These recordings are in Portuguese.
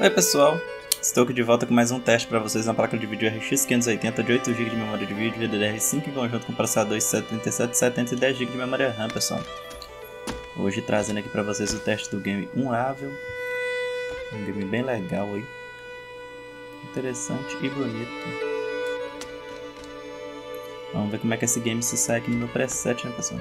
Oi pessoal, estou aqui de volta com mais um teste para vocês na placa de vídeo RX 580 de 8GB de memória de vídeo DDR5 em conjunto com processador 73770 e 10GB de memória RAM pessoal. Hoje trazendo aqui para vocês o teste do game Unravel, um game bem legal aí, interessante e bonito. Vamos ver como é que esse game se sai aqui no meu preset né pessoal.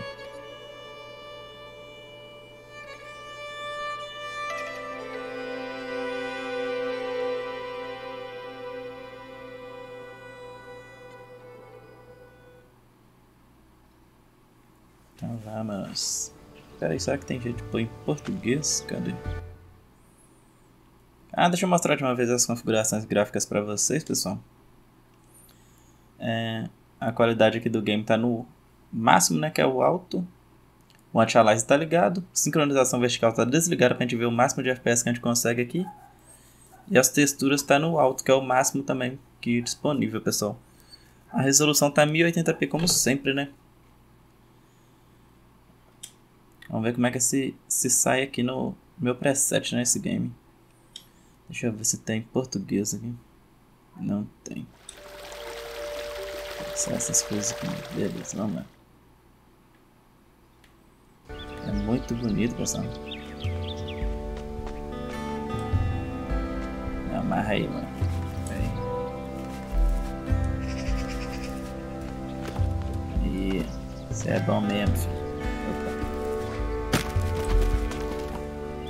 Então vamos. Peraí, será que tem jeito de pôr em português? Cadê? Ah, deixa eu mostrar de uma vez as configurações gráficas para vocês, pessoal. É, a qualidade aqui do game está no máximo, né, que é o alto. O anti-aliasing está ligado. Sincronização vertical está desligada para a gente ver o máximo de FPS que a gente consegue aqui. E as texturas está no alto, que é o máximo também que é disponível, pessoal. A resolução está 1080p como sempre, né? Vamos ver como é que se, se sai aqui no meu preset nesse né, game. Deixa eu ver se tem português aqui. Não tem. São essas coisas aqui. Beleza, vamos lá. É muito bonito, pessoal. Amarra aí, mano. Aí. Isso é bom mesmo, filho.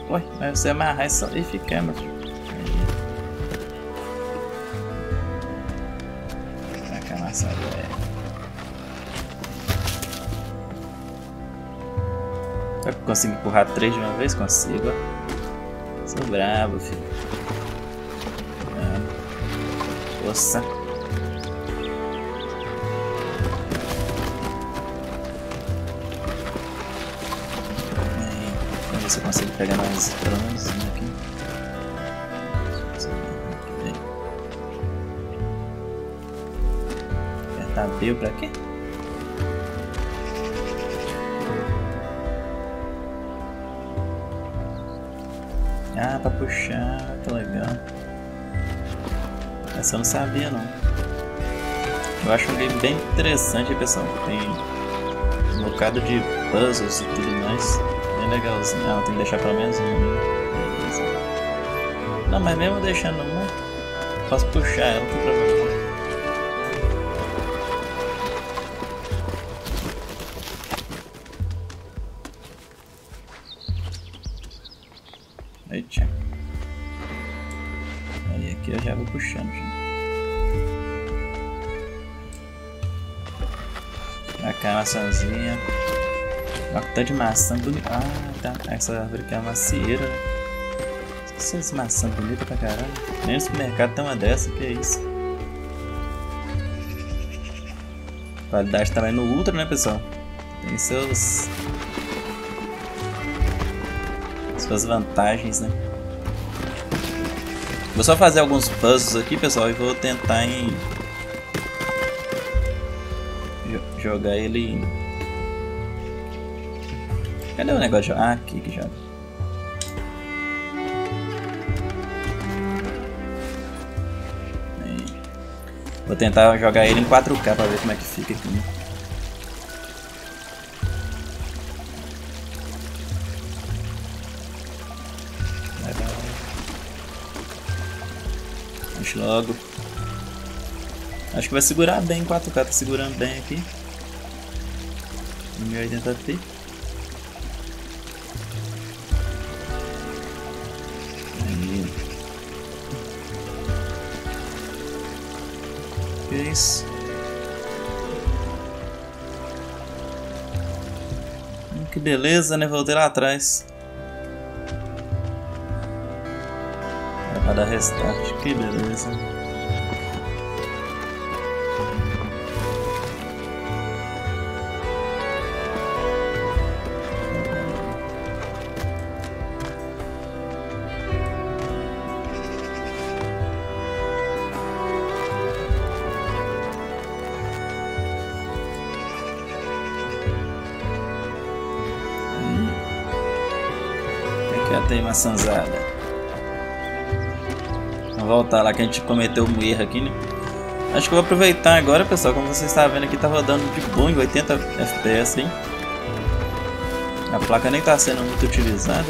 Ué, mas você amarrar é e ficar. Aí. Taca a massa velha. Eu consigo empurrar três de uma vez? Consigo. Sou bravo, filho. Força. Ver se pegar mais bronze aqui. Apertar B pra quê? Ah, pra puxar, que legal. Essa eu não sabia não. Eu acho um game bem interessante, pessoal. Tem um bocado de puzzles e tudo mais bem legalzinho. Ah, tem que deixar pelo menos um. Beleza. Não, mas mesmo deixando uma, posso puxar ela, não tem problema. Eita. Aí aqui eu já vou puxando já. Pra cá, maçãzinha. Uma tá de maçã bonita. Ah, tá. Essa árvore aqui é uma macieira, né? Esqueci essa maçã bonita pra caralho. Nem no supermercado tem uma dessa, que é isso. Qualidade também no Ultra, né, pessoal? Tem seus... Suas vantagens, né? Vou só fazer alguns puzzles aqui, pessoal, e vou tentar em... Jogar ele em Cadê o negócio. Ah, aqui que joga. Vou tentar jogar ele em 4K pra ver como é que fica aqui. Né? Logo. Acho que vai segurar bem em 4K, tá segurando bem aqui. 1080p. Vez. Hum, que beleza, né? Voltei lá atrás. Pra dar restart. Que beleza. Já tem maçãzada. voltar lá que a gente cometeu um erro aqui, né? Acho que eu vou aproveitar agora, pessoal. Como vocês estão vendo aqui, tá rodando de bom em 80 FPS, hein? A placa nem está sendo muito utilizada.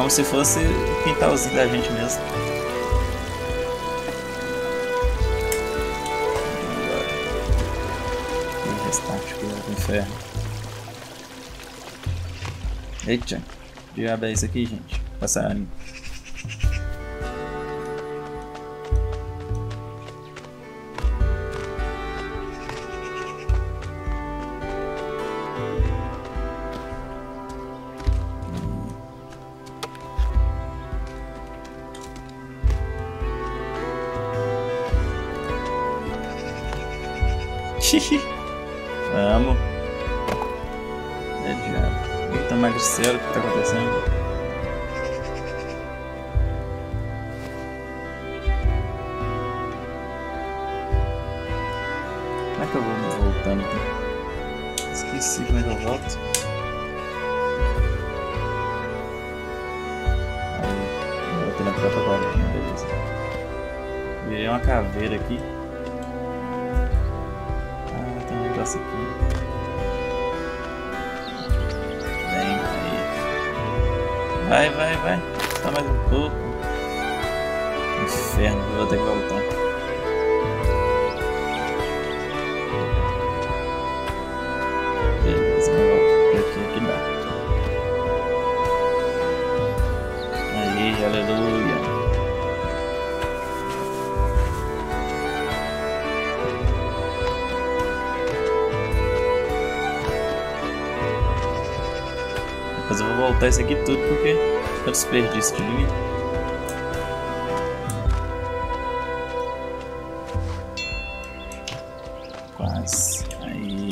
Como se fosse o quintalzinho da gente mesmo. E restart que é inferno. Eita, diabo é isso aqui, gente? Passarinho. Que eu vou me voltando aqui? Esqueci como é que eu volto. Aí, voltei na própria bolinha, beleza. Virei uma caveira aqui. negócio aqui. Vem aí. Vai, vai, vai. Só mais um pouco. Inferno, vou ter que voltar. Aleluia. Mas eu vou voltar isso aqui tudo porque fica desperdício de linha. Quase. Aí.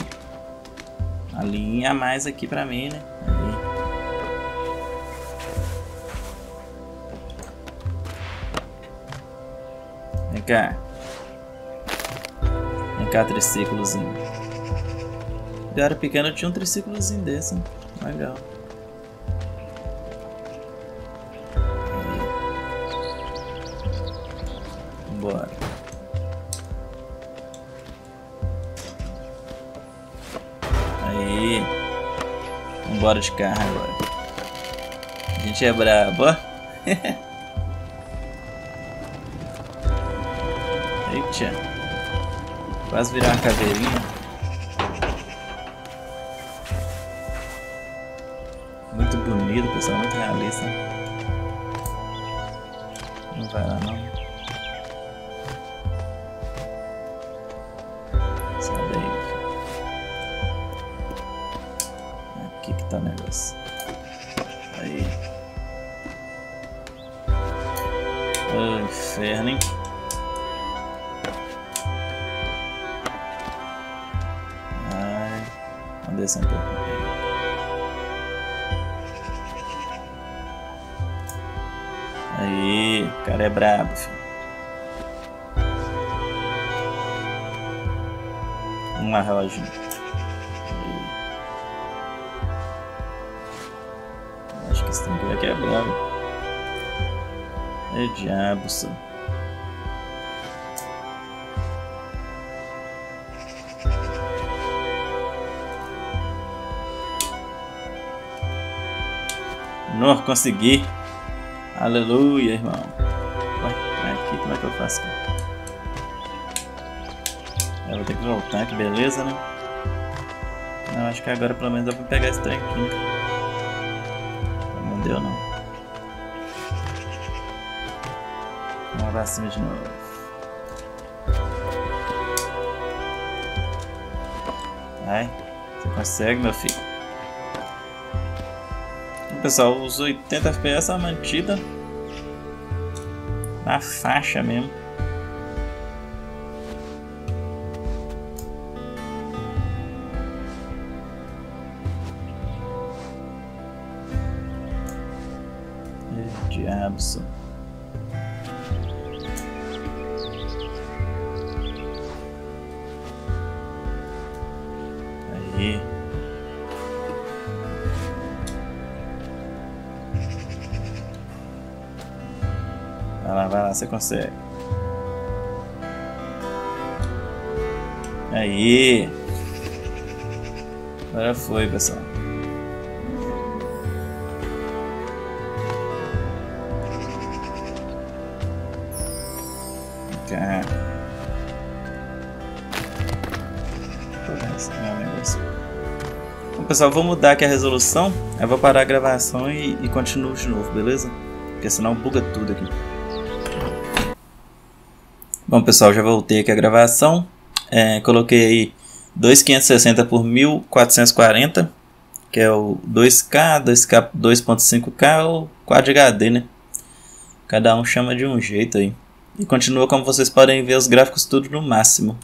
A linha a mais aqui pra mim, né? Cá. Vem cá, triciclozinho. Eu era pequeno, eu tinha um triciclozinho desse. Legal. Bora. Aí. Vambora de carro agora. A gente é brabo, ó. Eita. Quase virar uma caveirinha. Muito bonito, pessoal. Muito realista. Não vai lá não. Aqui que tá o negócio. Aí. Oh, inferno, hein? Descer um pouco. Aí, o cara é brabo, filho. Vamos lá, reloginho. Acho que esse tanque vai quebrar. É diabo, só. Consegui. Aleluia, irmão. Aqui, como é que eu faço? Eu vou ter que voltar, que beleza, né? Não, acho que agora pelo menos dá pra pegar esse trem aqui. Não deu, não. Vamos lá cima de novo. Vai, você consegue, meu filho. Pessoal, os 80 FPS é mantida na faixa mesmo. É. você consegue. Aí. Agora foi, pessoal. Cá. Bom, pessoal, vou mudar aqui a resolução. Eu vou parar a gravação e, e continuo de novo, beleza? Porque senão buga tudo aqui. Bom, pessoal, já voltei aqui a gravação. É, coloquei aí 2560 por 1440, que é o 2K, 2K 2.5K ou Quad HD, né? Cada um chama de um jeito aí. E continua como vocês podem ver os gráficos tudo no máximo.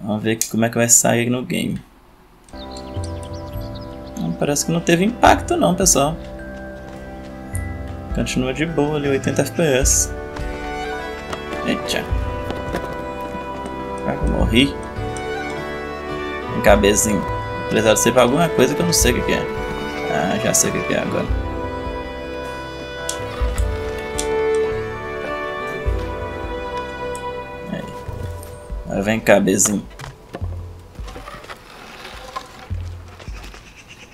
Vamos ver aqui como é que vai sair no game. parece que não teve impacto não, pessoal. Continua de boa ali, 80 FPS. Eita. Ah, morri. Vem cá, bezinho. Precisava ser pra alguma coisa que eu não sei o que é. Ah, já sei o que é agora. Aí. Agora vem cá, bezinho.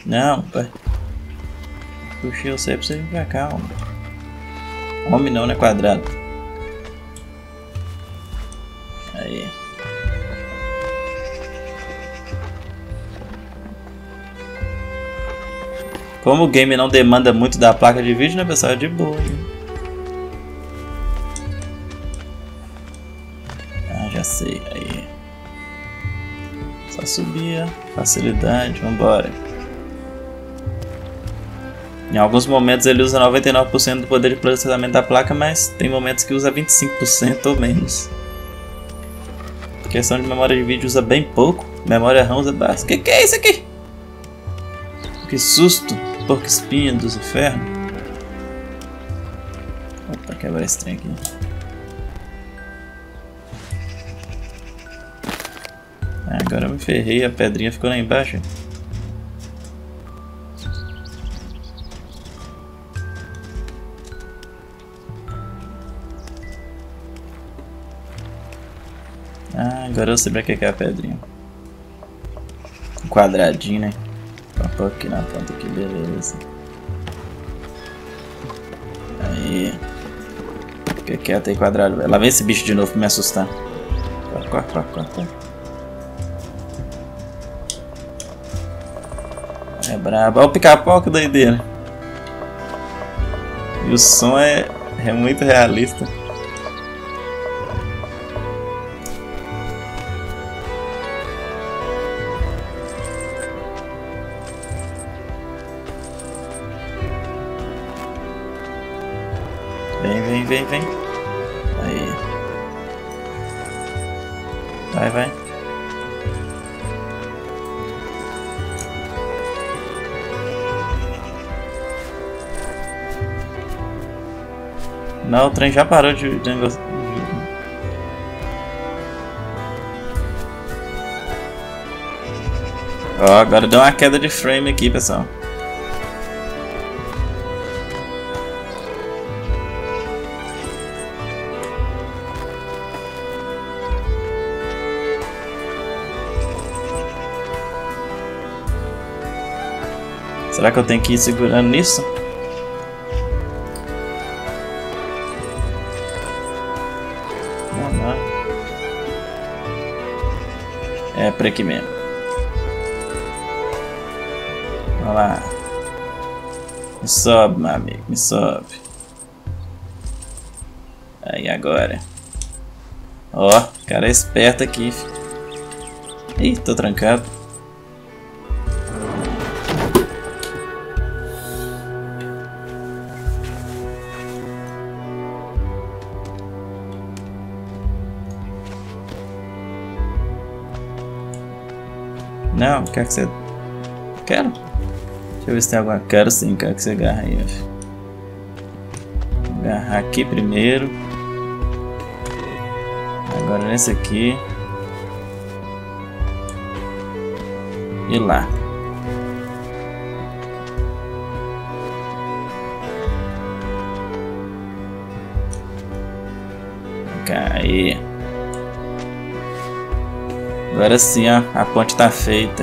Não, pai. Puxei você pra você vir pra cá, homem. Homem não, né? Quadrado. Como o game não demanda muito da placa de vídeo, né pessoal? É de boa. Ah, já sei. Aí. Só subir, facilidade, vambora. Em alguns momentos ele usa 99% do poder de processamento da placa, mas tem momentos que usa 25% ou menos. A questão de memória de vídeo usa bem pouco, memória RAM usa bastante. Que que é isso aqui? Que susto! Porco espinha dos infernos. Opa, quebrar esse trem aqui. Ah, agora eu me ferrei, a pedrinha ficou lá embaixo. Ah, agora eu sei pra que é a pedrinha. Um quadradinho, né? Papou aqui na ponta aqui, beleza. Aí. Fica quieto aí, quadrado. Lá vem esse bicho de novo pra me assustar. Corre, corre, corre. corre. É brabo. Olha o pica-pau, que doideira. E o som é, é muito realista. Vem, vem, vem. Aí. Vai, vai. Não, o trem já parou de, de agora deu uma queda de frame aqui, pessoal. Será que eu tenho que ir segurando nisso? Não, não. É por aqui mesmo. Olha lá. Me sobe, meu amigo, me sobe. Aí agora. Ó, cara é esperto aqui. Ih, tô trancado. Não, quer que você. Quero. Deixa eu ver se tem alguma. Quero sim, quero que você agarre aí, Agarrar aqui primeiro. Agora nesse aqui. E lá. Aí. Agora sim, ó. A ponte tá feita.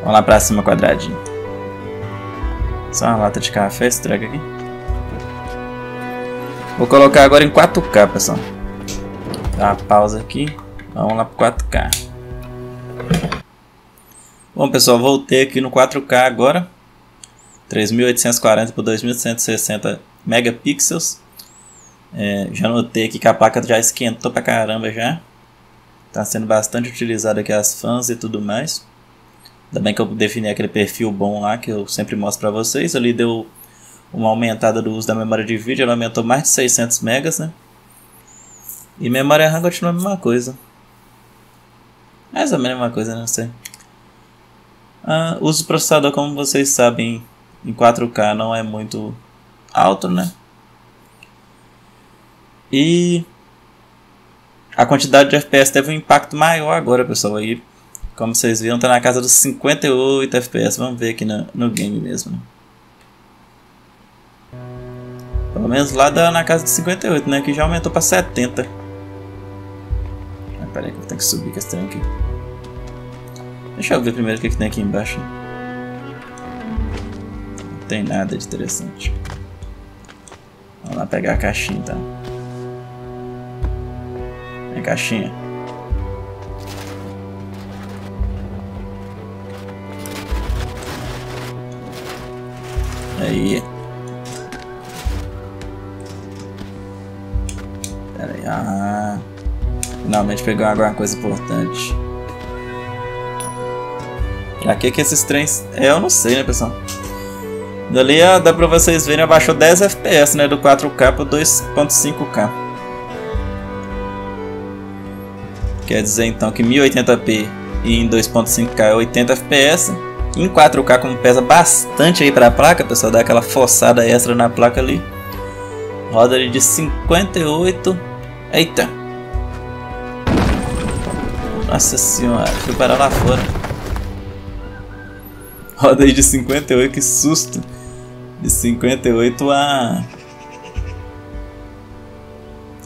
Vamos lá pra cima, quadradinho. Só uma lata de café, estraga aqui. Vou colocar agora em 4K, pessoal. Dá uma pausa aqui. Vamos lá pro 4K. Bom, pessoal, voltei aqui no 4K agora. 3840 por 2160 megapixels. É, já notei aqui que a placa já esquentou pra caramba já. Tá sendo bastante utilizada aqui as fãs e tudo mais. Ainda bem que eu defini aquele perfil bom lá que eu sempre mostro pra vocês. Ali deu uma aumentada do uso da memória de vídeo. Ela aumentou mais de 600 megas, né? E memória RAM continua a mesma coisa. Mais ou menos a mesma coisa, não sei. Ah, uso do processador, como vocês sabem, em 4K não é muito alto, né? E a quantidade de FPS teve um impacto maior agora, pessoal. Aí, como vocês viram, tá na casa dos 58 FPS. Vamos ver aqui no, no game mesmo. Né? Pelo menos lá dá na casa de 58, né? Que já aumentou para 70. Ah, pera aí que eu tenho que subir com esse trem aqui. Deixa eu ver primeiro o que, que tem aqui embaixo. Não tem nada de interessante. Vamos lá pegar a caixinha então caixinha. Aí. Pera aí. Ah, finalmente pegou alguma coisa importante. Aqui que esses trens... Eu não sei, né, pessoal? Dali dá pra vocês verem, abaixou 10 FPS, né? Do 4K para 2.5K. Quer dizer então que 1080p em 2.5K é 80 FPS. Em 4K, como pesa bastante aí para a placa, pessoal, dá aquela forçada extra na placa ali. Roda ali de 58. Eita! Nossa senhora, fui parar lá fora. Roda aí de 58, que susto! De 58 a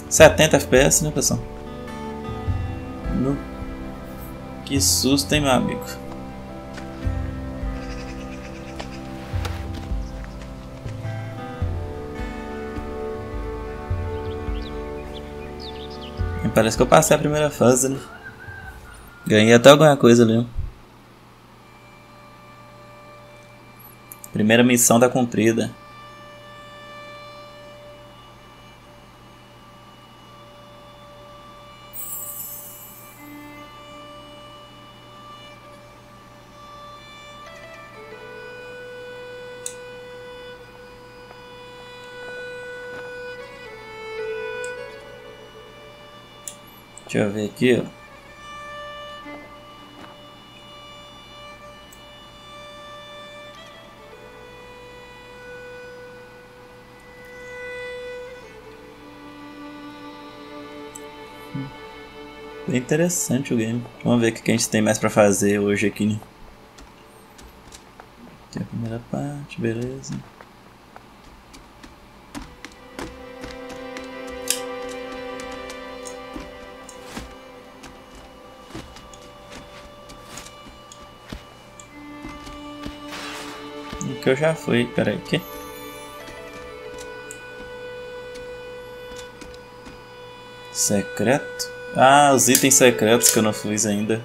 70 FPS, né, pessoal? Que susto, hein, meu amigo? Parece que eu passei a primeira fase, né? Ganhei até alguma coisa ali. Primeira missão da cumprida. Deixa eu ver aqui, ó. Bem interessante o game. Vamos ver o que a gente tem mais pra fazer hoje aqui. Né? Aqui é a primeira parte, beleza. Que eu já fui. Pera aí, que? Secreto? Ah, os itens secretos que eu não fiz ainda.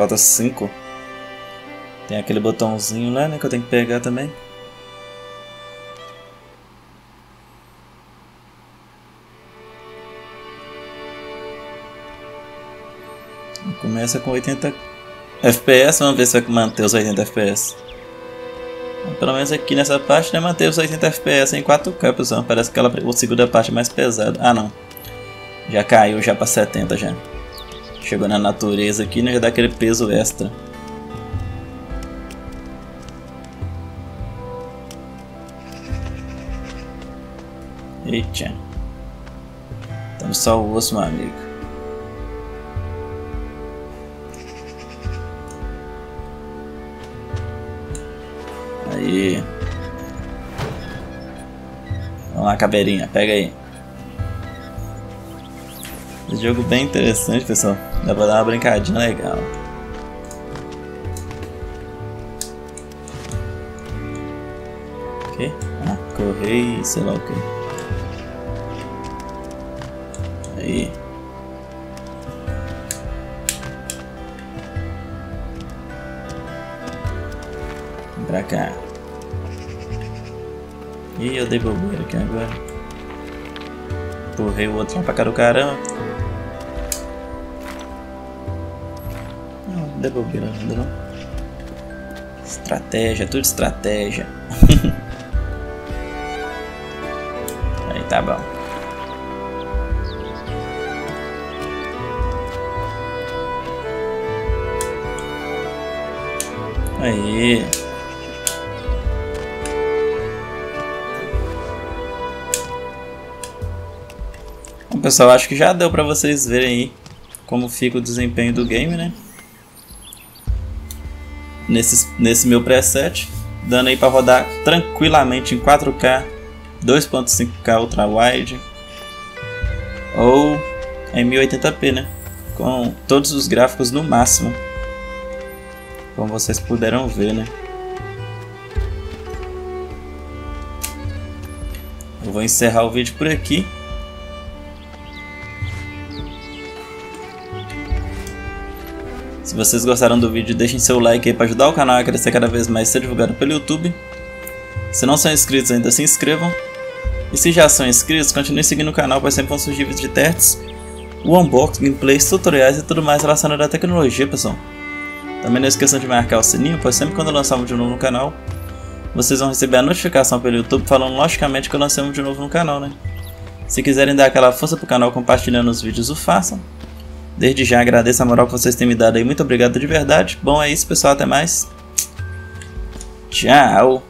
Falta 5. Tem aquele botãozinho lá, né, que eu tenho que pegar também. Começa com 80 FPS, vamos ver se vai manter os 80 FPS. Pelo menos aqui nessa parte, né, manter os 80 FPS em 4K, pessoal. Parece que ela, a segunda parte é mais pesada. Ah, não. Já caiu já para 70 já. Chegou na natureza aqui, né, já dá aquele peso extra. Eita. Temos só o osso, meu amigo. Aí. Vamos lá, cabeirinha, pega aí. Esse jogo bem interessante, pessoal. Dá pra dar uma brincadinha legal. Ok? Ah, correr sei lá o que. Aí. Pra cá. Ih, eu dei bobeira aqui agora. Empurrei o outro lá pra cá do caramba. Não, não dei bobeira ainda não. Estratégia, tudo estratégia. Aí tá bom. Aí. Bom, pessoal, acho que já deu pra vocês verem aí como fica o desempenho do game, né? Nesse, nesse meu preset, dando aí pra rodar tranquilamente em 4K, 2.5K ultra wide ou em 1080p, né? Com todos os gráficos no máximo, como vocês puderam ver, né? Eu vou encerrar o vídeo por aqui. Se vocês gostaram do vídeo, deixem seu like aí para ajudar o canal a crescer cada vez mais e ser divulgado pelo YouTube. Se não são inscritos ainda, se inscrevam. E se já são inscritos, continuem seguindo o canal, pois sempre vão surgir vídeos de testes, o unboxing, gameplays, tutoriais e tudo mais relacionado à tecnologia, pessoal. Também não esqueçam de marcar o sininho, pois sempre quando eu lançar um vídeo novo no canal, vocês vão receber a notificação pelo YouTube falando logicamente que eu lancei um vídeo novo no canal, né? Se quiserem dar aquela força pro canal compartilhando os vídeos, o façam. Desde já agradeço a moral que vocês têm me dado aí. Muito obrigado de verdade. Bom, é isso, pessoal. Até mais. Tchau.